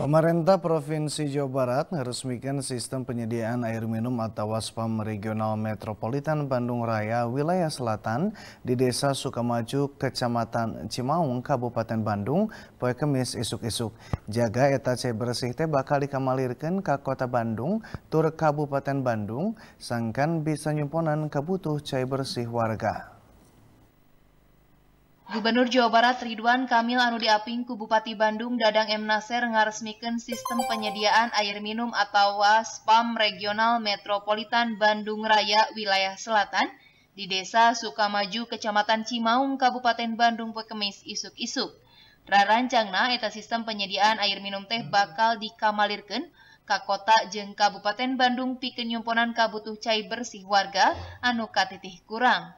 Pemerintah Provinsi Jawa Barat meresmikan sistem penyediaan air minum atau Waspam Regional Metropolitan Bandung Raya wilayah selatan di Desa Sukamaju, Kecamatan Cimaung, Kabupaten Bandung, poe kemis isuk-isuk. Jaga eta cai bersih teh bakal dikamalirkan ke Kota Bandung, tur Kabupaten Bandung, sangkan bisa nyumponan kebutuh cai bersih warga. Gubernur Jawa Barat Ridwan Kamil anu diaping ku Bupati Bandung Dadang M. Nasir ngaresmikan sistem penyediaan air minum atau SPAM Regional Metropolitan Bandung Raya Wilayah Selatan di Desa Sukamaju, Kecamatan Cimaung, Kabupaten Bandung Pekemis isuk-isuk. Rarancangna eta sistem penyediaan air minum teh bakal dikamalirkan ka kota jeung Kabupaten Bandung pikeun nyumponan kabutuh cai bersih warga anu katitih kurang.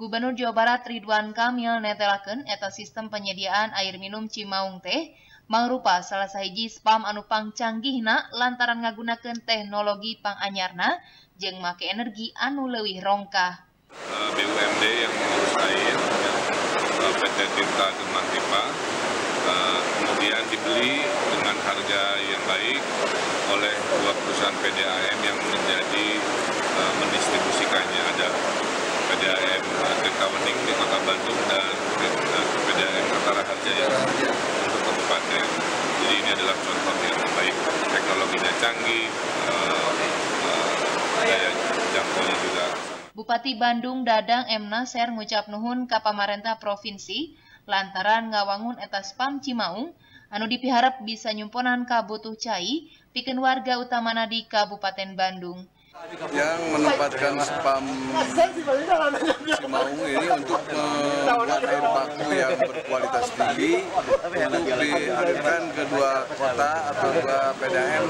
Gubernur Jawa Barat Ridwan Kamil netelaken eta sistem penyediaan air minum Cimaung teh mangrupa salah sahiji spam anu pang canggihna lantaran ngagunakeun teknologi pang anyarna jeung make energi anu leuwih rongkah. Eh, BUMD yang mengurus air, ya, PT Tirta Gemah Tipa, eh, kemudian dibeli dengan harga yang baik oleh dua perusahaan PDAM yang menjadi eh, mendistribusikannya ada PDAM Tirtawening di Kota Bandung dan PDAM Antara Harja ya untuk kabupaten. Jadi ini adalah contoh yang baik, uh, daya jangkaunya juga. Bupati Bandung Dadang M. Nasir ngucap nuhun ka pamarentah provinsi lantaran ngawangun eta spam Cimaung anu dipiharap bisa nyumponan kabutuh cai pikeun warga utamana di Kabupaten Bandung yang menempatkan spam Cimaung ini untuk membuat air baku yang berkualitas tinggi untuk dialirkan ke dua kota atau dua PDM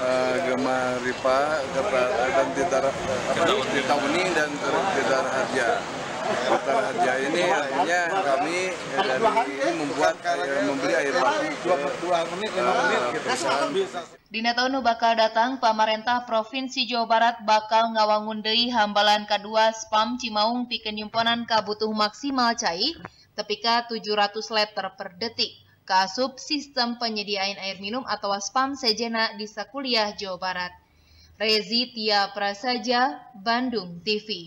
uh, Gema Ripa dan Titar Titawening dan Titar Harja. Harja ini artinya kami dari ini membuat membeli air baku dua menit lima menit gitu. Dina tahun bakal datang, pemerintah Provinsi Jawa Barat bakal ngawangun deui hambalan kedua spam Cimaung pikeun nyimponan kabutuh maksimal cai tepika 700 liter per detik. Kasup sistem penyediaan air minum atau spam sejena di Sakuliah Jawa Barat. Rezi Tia Prasaja, Bandung TV.